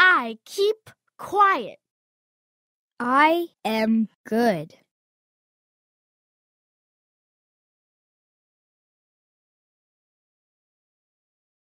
I keep quiet. I am good.